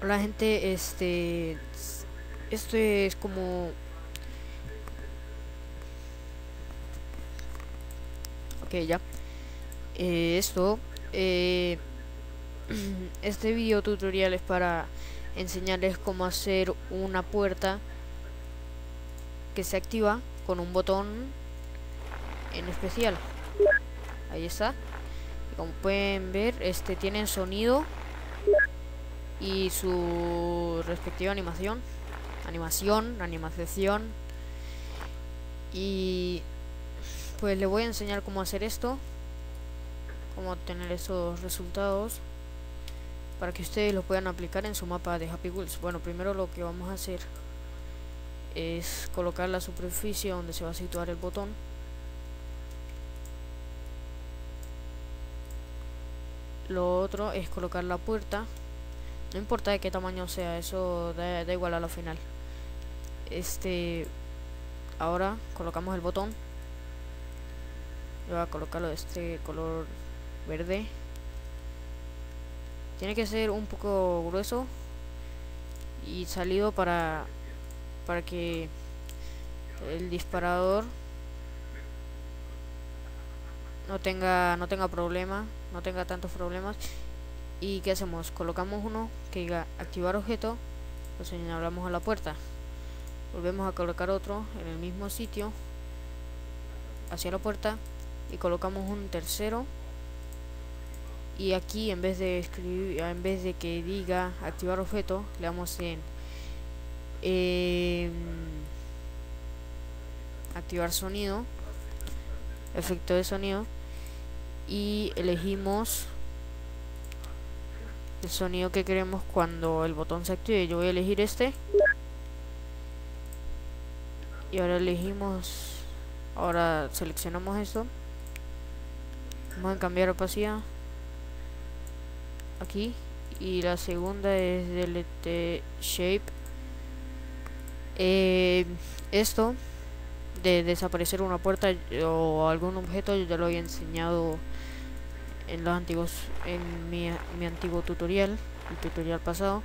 Hola gente, este... Esto es como... Ok, ya. Eh, esto... Eh, este video tutorial es para enseñarles cómo hacer una puerta que se activa con un botón en especial. Ahí está. Como pueden ver, este tiene sonido y su respectiva animación. Animación, animación y pues le voy a enseñar cómo hacer esto. Cómo obtener esos resultados. Para que ustedes lo puedan aplicar en su mapa de Happy Wheels. Bueno primero lo que vamos a hacer es colocar la superficie donde se va a situar el botón. Lo otro es colocar la puerta no importa de qué tamaño sea, eso da, igual a la final. Este... Ahora colocamos el botón. voy a colocarlo de este color verde. Tiene que ser un poco grueso y salido para para que el disparador no tenga no tenga problema, no tenga tantos problemas y qué hacemos colocamos uno que diga activar objeto lo señalamos a la puerta. Volvemos a colocar otro en el mismo sitio hacia la puerta y colocamos un tercero. Y aquí en vez de escribir en vez de que diga activar objeto le damos en em, activar sonido efecto de sonido y elegimos el sonido que queremos cuando el botón se active. Yo voy a elegir este. Y ahora elegimos... Ahora seleccionamos esto. Vamos a cambiar opacidad. Aquí. Y la segunda es delete shape. Eh, esto de desaparecer una puerta o algún objeto yo ya lo había enseñado en los antiguos en mi, mi antiguo tutorial el tutorial pasado.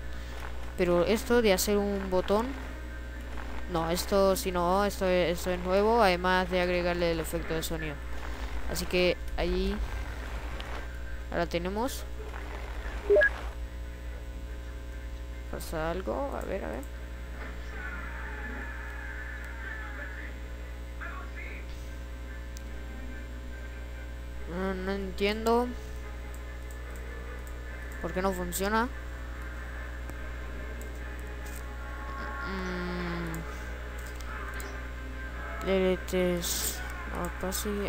Pero esto de hacer un botón no esto si no esto, esto es nuevo además de agregarle el efecto de sonido. Así que ahí ahora tenemos. Pasa algo a ver a ver No, entiendo por qué no funciona. Mm.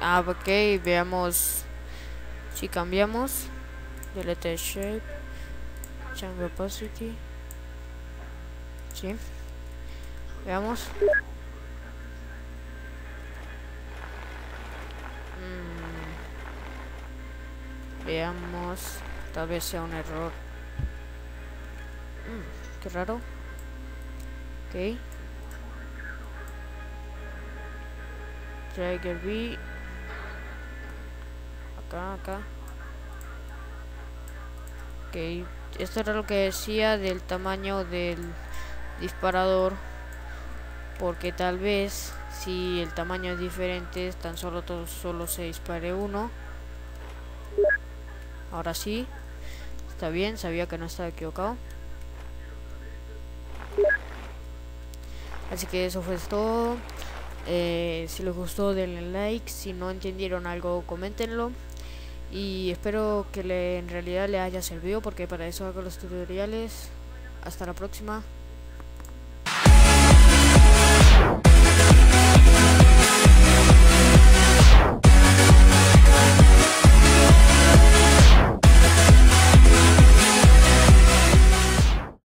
Ah, ok, veamos si cambiamos. Delete shape. Change opacity. Sí. Veamos. Veamos. Tal vez sea un error. Mm, qué raro. Ok. Trigger B. Acá, acá. Ok. Esto era lo que decía del tamaño del disparador. Porque tal vez si el tamaño es diferente, tan solo, solo se dispare uno. Ahora sí. Está bien, sabía que no estaba equivocado. Así que eso fue todo. Eh, si les gustó denle like. Si no entendieron algo, coméntenlo. Y espero que le, en realidad le haya servido porque para eso hago los tutoriales. Hasta la próxima.